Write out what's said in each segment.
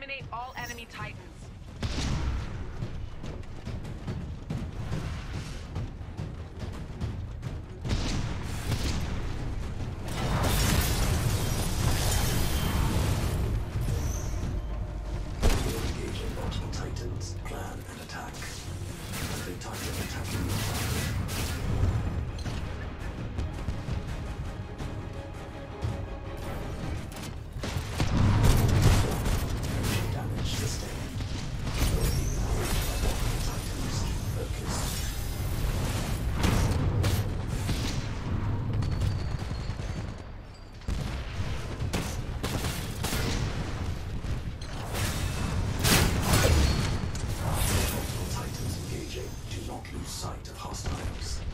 Eliminate all enemy titans. Not lose sight of hostiles.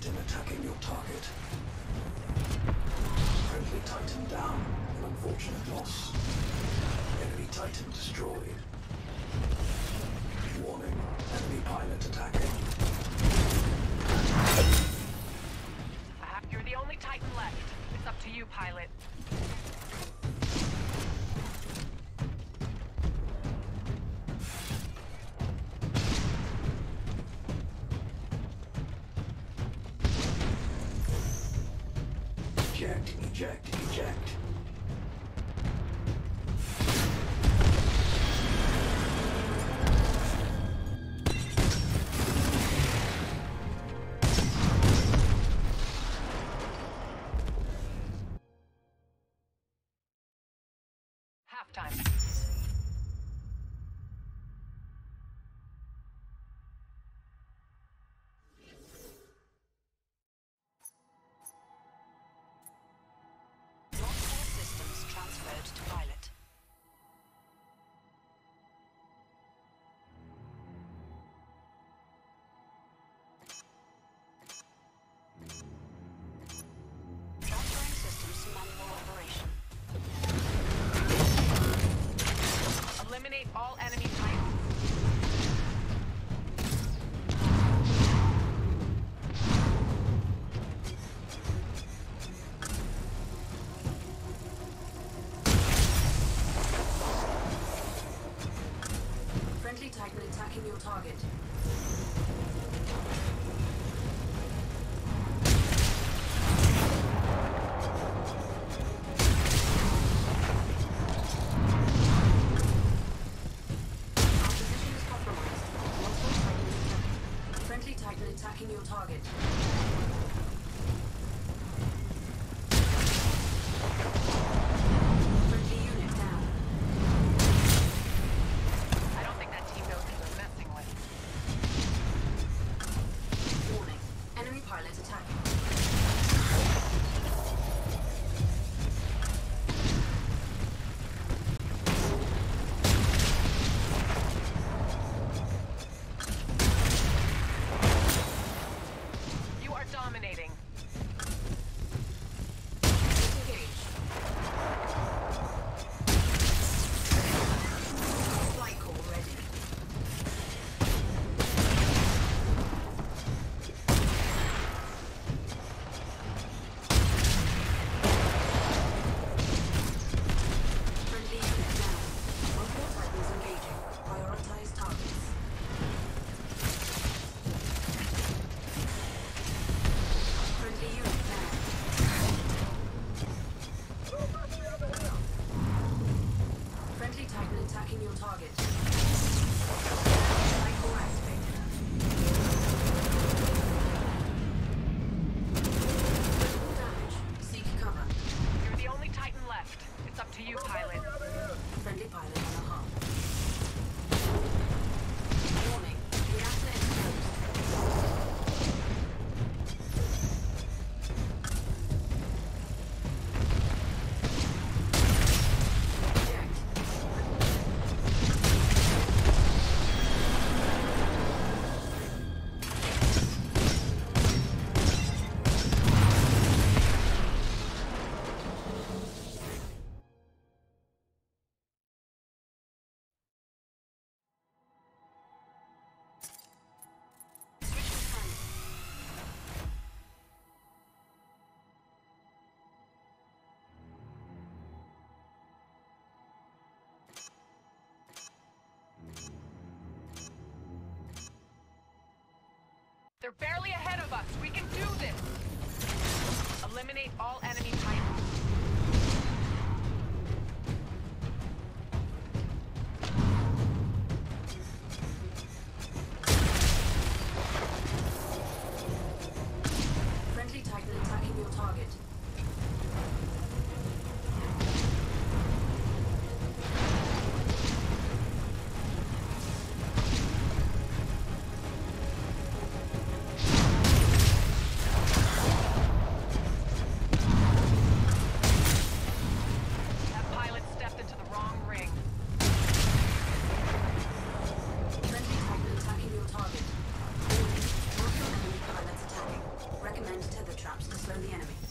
Titan attacking your target. Friendly Titan down. An unfortunate loss. Enemy Titan destroyed. Warning. Enemy pilot attacking. You're the only titan left. It's up to you, pilot. Eject, eject. Halftime. tracking your target. They're barely ahead of us. We can do this. Eliminate all enemy titans. to the traps to slow the enemy.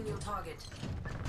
Attacking your target.